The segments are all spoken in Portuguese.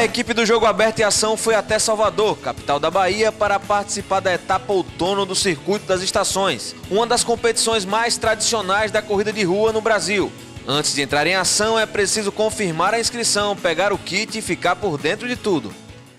a equipe do Jogo Aberto e Ação foi até Salvador, capital da Bahia, para participar da etapa outono do Circuito das Estações, uma das competições mais tradicionais da corrida de rua no Brasil. Antes de entrar em ação, é preciso confirmar a inscrição, pegar o kit e ficar por dentro de tudo.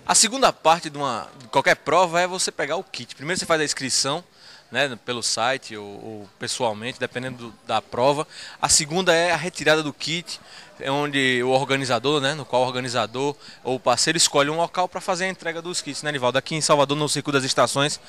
A segunda parte de, uma, de qualquer prova é você pegar o kit. Primeiro você faz a inscrição, né, pelo site ou, ou pessoalmente, dependendo do- da prova. A segunda é a retirada do kit, é onde o organizador, né, no qual o organizador ou o parceiro escolhe um local para fazer a entrega dos kits, né, Nivaldo? Aqui em Salvador, no Circuito das Estações,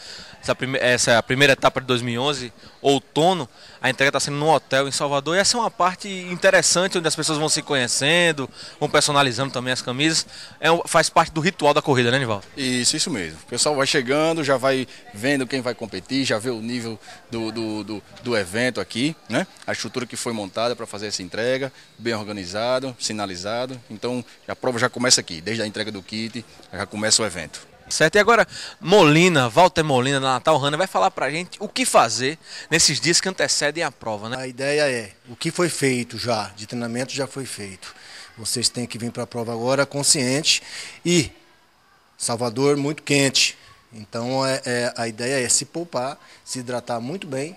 essa, prime essa é primeira etapa de 2011, outono, a entrega está sendo num hotel em Salvador. E essa é uma parte interessante, onde as pessoas vão se conhecendo, vão personalizando também as camisas. É, faz parte do ritual da corrida, né, Nivaldo? Isso, isso mesmo. O pessoal vai chegando, já vai vendo quem vai competir, já vê o nível do, do, do, do evento aqui, né? A estrutura que foi montada para fazer essa entrega, bem organizado, sinalizado. Então a prova já começa aqui, desde a entrega do kit, já começa o evento. Certo? E agora, Molina, Walter Molina, da Natal Runner, vai falar pra gente o que fazer nesses dias que antecedem a prova, né? A ideia é, o que foi feito já, de treinamento já foi feito. Vocês têm que vir para a prova agora consciente e Salvador muito quente. Então é, é- a ideia é se poupar, se hidratar muito bem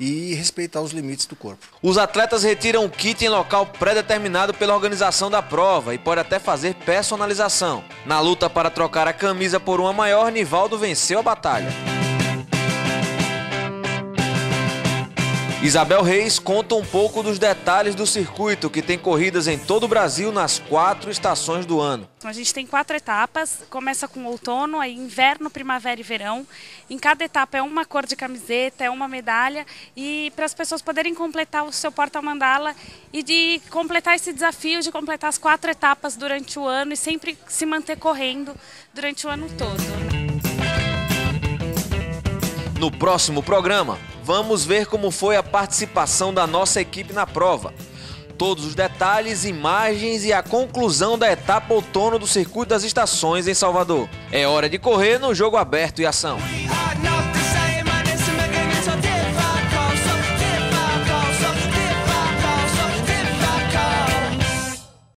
e respeitar os limites do corpo. Os atletas retiram o kit em local pré-determinado pela organização da prova e pode até fazer personalização. Na luta para trocar a camisa por uma maior, Nivaldo venceu a batalha. Isabel Reis conta um pouco dos detalhes do circuito que tem corridas em todo o Brasil nas quatro estações do ano. A gente tem quatro etapas, começa com outono, aí inverno, primavera e verão. Em cada etapa é uma cor de camiseta, é uma medalha e para as pessoas poderem completar o seu porta-mandala e de completar esse desafio de completar as quatro etapas durante o ano e sempre se manter correndo durante o ano todo. No próximo programa, vamos ver como foi a participação da nossa equipe na prova. Todos os detalhes, imagens e a conclusão da etapa outono do Circuito das Estações em Salvador. É hora de correr no jogo aberto e ação.